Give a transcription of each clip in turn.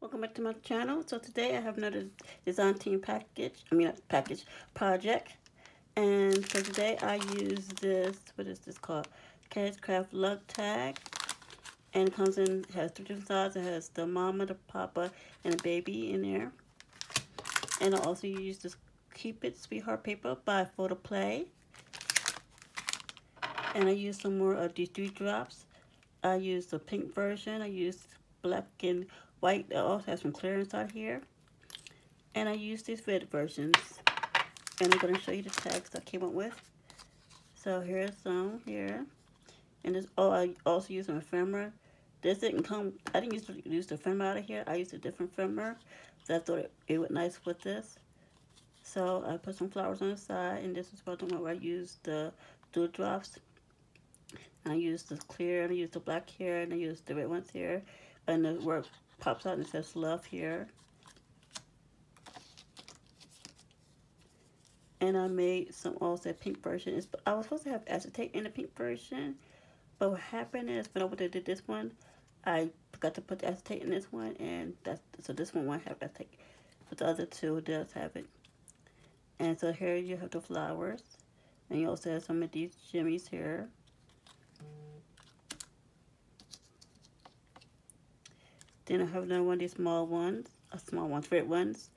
Welcome back to my channel. So today I have another design team package, I mean uh, package project. And for today I use this, what is this called? Cadence Craft Lug Tag. And it comes in, has three different sizes. It has the mama, the papa, and the baby in there. And I also use this Keep It Sweetheart paper by Photo Play. And I use some more of these three drops. I use the pink version. I use black and white that also has some clear inside here. And I use these red versions. And I'm going to show you the tags I came up with. So here's some here. And this, oh, I also use an ephemera. This didn't come, I didn't use, use the ephemera out of here. I used a different ephemera. So I thought it, it nice with this. So I put some flowers on the side. And this is about the one where I used the dewdrops. And I used the clear, and I used the black here, and I used the red ones here. And the work pops out and says love here. And I made some also a pink version. It's, I was supposed to have acetate in the pink version. But what happened is when I went to do this one, I forgot to put the acetate in this one. And that's so this one won't have acetate. But the other two does have it. And so here you have the flowers. And you also have some of these jimmies here. Then I have another one these small ones, a small ones, red ones.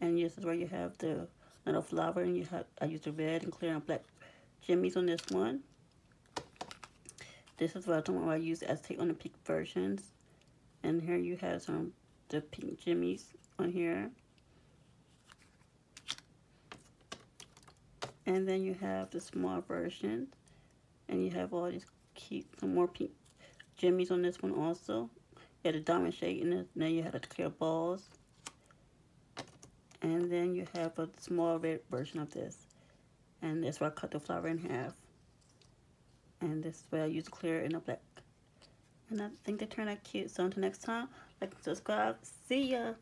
And this is where you have the little flower and you have, I use the red and clear and black jimmies on this one. This is what. I use acetate on the pink versions. And here you have some the pink jimmies on here. And then you have the small version. And you have all these cute, some more pink jimmies on this one also had a diamond shape in it. Now you have a clear balls. And then you have a small red version of this. And that's where I cut the flower in half. And this is where I use clear and a black. And I think they turn out cute. So until next time, like and subscribe. See ya.